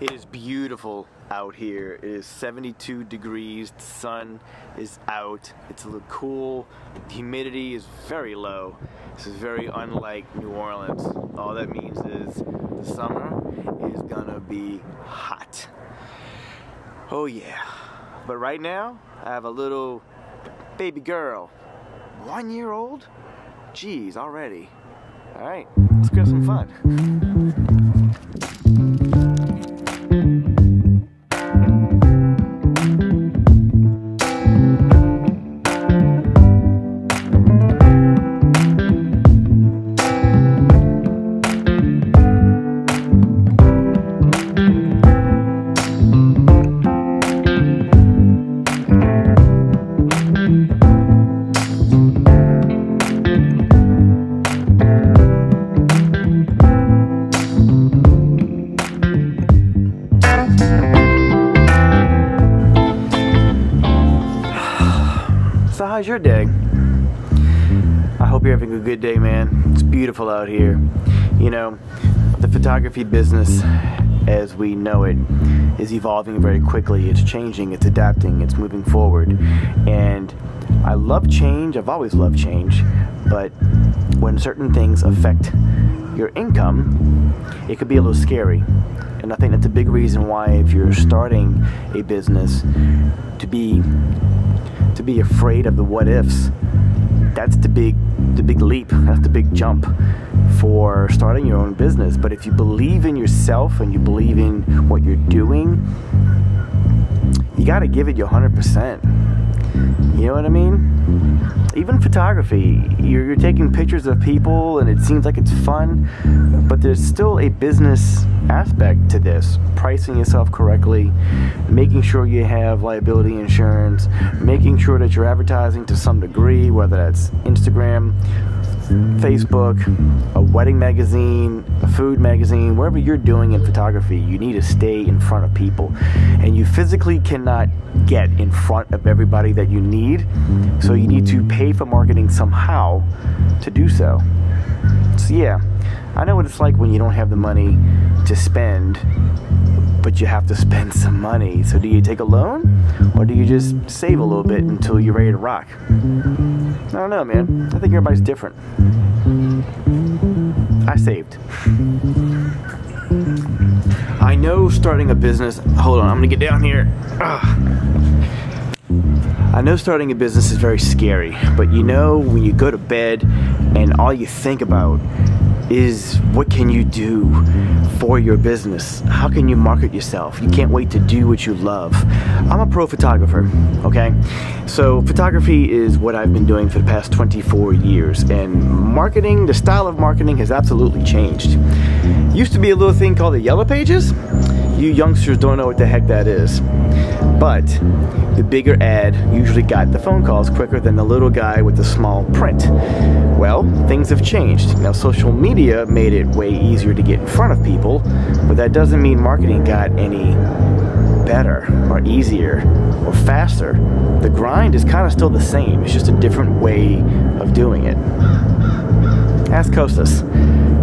It is beautiful out here. It is 72 degrees. The sun is out. It's a little cool. The humidity is very low. This is very unlike New Orleans. All that means is the summer is gonna be hot. Oh yeah. But right now, I have a little baby girl. One year old? Jeez, already. All right, let's go have some fun. Having a good day, man. It's beautiful out here. You know, the photography business as we know it is evolving very quickly. It's changing, it's adapting, it's moving forward. And I love change. I've always loved change. But when certain things affect your income, it could be a little scary. And I think that's a big reason why if you're starting a business to be to be afraid of the what ifs. That's the big the big leap. That's the big jump for starting your own business. But if you believe in yourself and you believe in what you're doing, you got to give it your 100%. You know what I mean? Even photography, you're, you're taking pictures of people and it seems like it's fun, but there's still a business aspect to this. Pricing yourself correctly, making sure you have liability insurance, making sure that you're advertising to some degree, whether that's Instagram, Facebook, a wedding magazine, a food magazine, wherever you're doing in photography, you need to stay in front of people. And you physically cannot get in front of everybody that you need. So you need to pay for marketing somehow to do so. So yeah, I know what it's like when you don't have the money to spend, but you have to spend some money. So do you take a loan or do you just save a little bit until you're ready to rock? I don't know, man. I think everybody's different. I saved. I know starting a business. Hold on, I'm gonna get down here. Ugh. I know starting a business is very scary, but you know when you go to bed and all you think about is what can you do for your business? How can you market yourself? You can't wait to do what you love. I'm a pro photographer, okay? So photography is what I've been doing for the past 24 years and marketing, the style of marketing has absolutely changed. Used to be a little thing called the yellow pages. You youngsters don't know what the heck that is. But the bigger ad usually got the phone calls quicker than the little guy with the small print. Well, things have changed. Now, social media made it way easier to get in front of people, but that doesn't mean marketing got any better or easier or faster. The grind is kind of still the same, it's just a different way of doing it. Ask Kostas.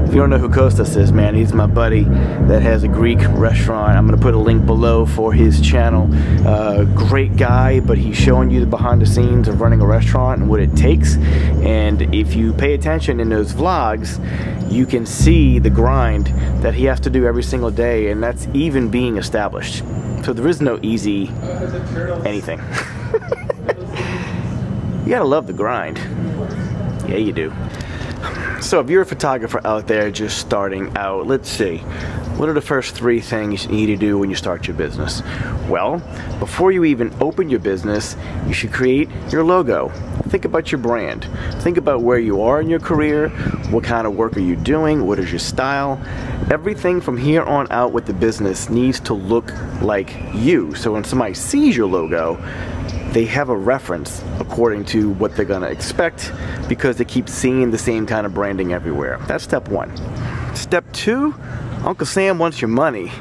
If you don't know who Kostas is, man, he's my buddy that has a Greek restaurant. I'm going to put a link below for his channel. Uh, great guy, but he's showing you the behind the scenes of running a restaurant and what it takes. And if you pay attention in those vlogs, you can see the grind that he has to do every single day, and that's even being established. So there is no easy anything. you gotta love the grind. Yeah, you do. So if you're a photographer out there just starting out, let's see. What are the first three things you need to do when you start your business? Well, before you even open your business, you should create your logo. Think about your brand. Think about where you are in your career, what kind of work are you doing, what is your style. Everything from here on out with the business needs to look like you. So when somebody sees your logo, they have a reference according to what they're going to expect because they keep seeing the same kind of branding everywhere. That's step one. Step two, Uncle Sam wants your money.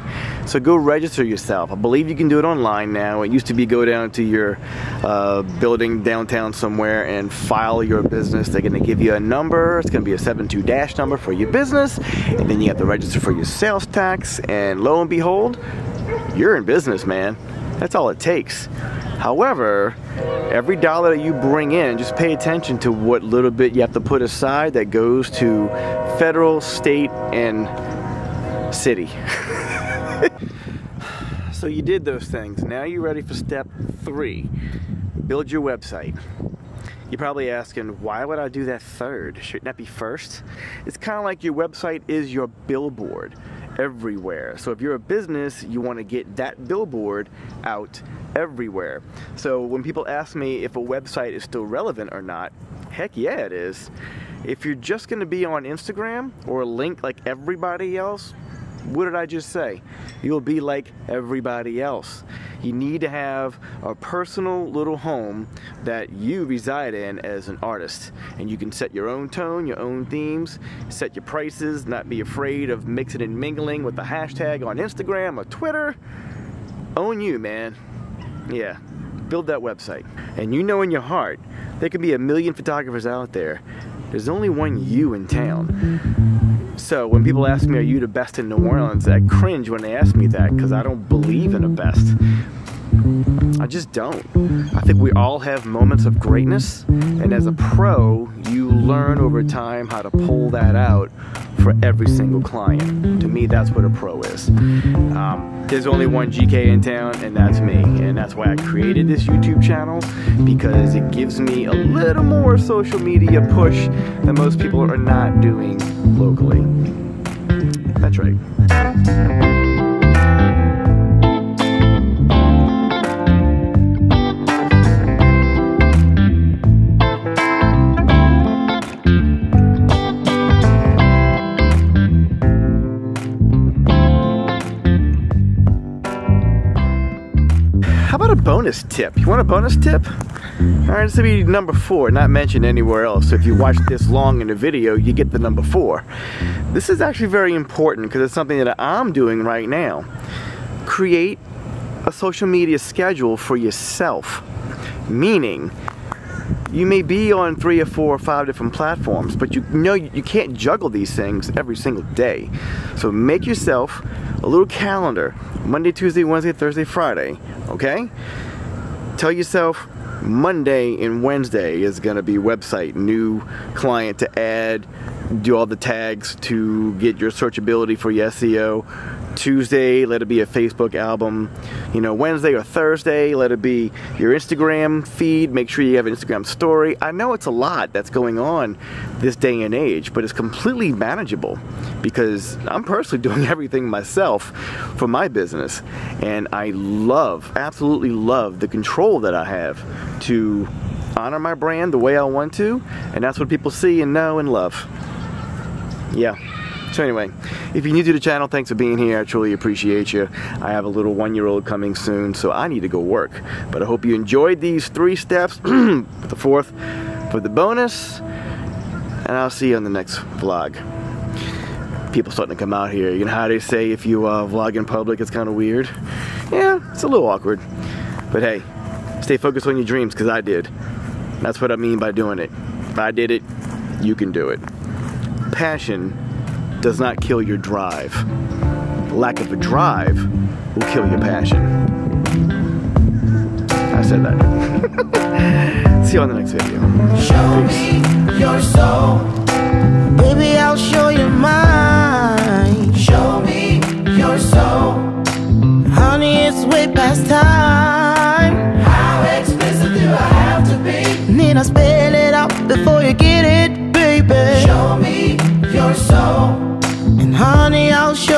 So go register yourself. I believe you can do it online now. It used to be go down to your uh, building downtown somewhere and file your business. They're to give you a number. It's to be a 72 dash number for your business. And then you have to register for your sales tax. And lo and behold, you're in business, man. That's all it takes. However, every dollar that you bring in, just pay attention to what little bit you have to put aside that goes to federal, state, and city. so you did those things. Now you're ready for step three. Build your website. You're probably asking, why would I do that third? Shouldn't that be first? It's kind of like your website is your billboard everywhere. So if you're a business, you want to get that billboard out everywhere. So when people ask me if a website is still relevant or not, heck yeah it is. If you're just going to be on Instagram or a link like everybody else, what did I just say? You'll be like everybody else. You need to have a personal little home that you reside in as an artist. And you can set your own tone, your own themes, set your prices, not be afraid of mixing and mingling with the hashtag on Instagram or Twitter. Own you, man. Yeah, build that website. And you know in your heart, there could be a million photographers out there. There's only one you in town. So when people ask me, are you the best in New Orleans? I cringe when they ask me that because I don't believe in the best. I just don't. I think we all have moments of greatness, and as a pro, you learn over time how to pull that out for every single client. To me, that's what a pro is. Um, there's only one GK in town, and that's me. And that's why I created this YouTube channel because it gives me a little more social media push that most people are not doing locally. That's right. How about a bonus tip? You want a bonus tip? All right, this will be number four, not mentioned anywhere else. So if you watch this long in the video, you get the number four. This is actually very important because it's something that I'm doing right now. Create a social media schedule for yourself. Meaning, you may be on three or four or five different platforms, but you know you can't juggle these things every single day. So make yourself a little calendar Monday, Tuesday, Wednesday, Thursday, Friday. Okay? Tell yourself Monday and Wednesday is going to be website, new client to add, do all the tags to get your searchability for your SEO. Tuesday, let it be a Facebook album. You know, Wednesday or Thursday, let it be your Instagram feed. Make sure you have an Instagram story. I know it's a lot that's going on this day and age, but it's completely manageable because I'm personally doing everything myself for my business. And I love, absolutely love the control that I have to honor my brand the way I want to. And that's what people see and know and love. Yeah. So anyway, if you're new to the channel, thanks for being here. I truly appreciate you. I have a little one-year-old coming soon, so I need to go work. But I hope you enjoyed these three steps, the fourth for the bonus, and I'll see you on the next vlog. People starting to come out here. You know how they say if you uh, vlog in public, it's kind of weird? Yeah, it's a little awkward. But hey, stay focused on your dreams, because I did. That's what I mean by doing it. If I did it, you can do it. Passion does not kill your drive. lack of a drive will kill your passion. I said that. See you on the next video. Show me your soul. Baby, I'll show you mine. Show me your soul. Honey, it's way past time. How explicit do I have to be? Need I spell it out before you get it, baby? Show me your soul. Honey, I'll show